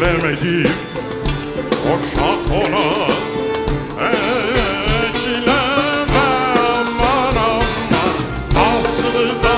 veremedim O şatona Eçilem aman aman Aslı